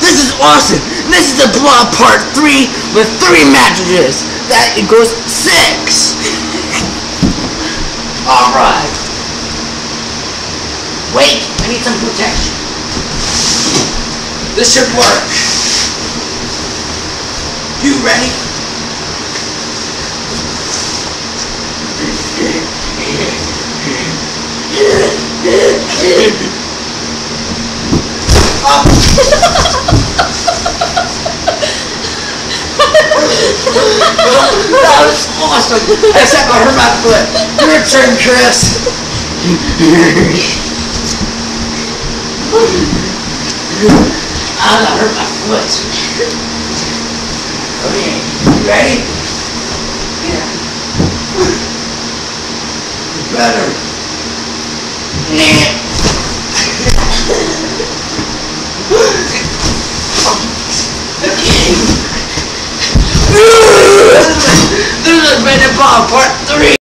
This is awesome. This is the blob part three with three mattresses. That equals six. All right. Wait, I need some protection. This should work. You ready? that was awesome! Except I hurt my foot. Your turn, Chris. That hurt my foot. Okay, you ready? Yeah. Better. Yeah. Okay. This is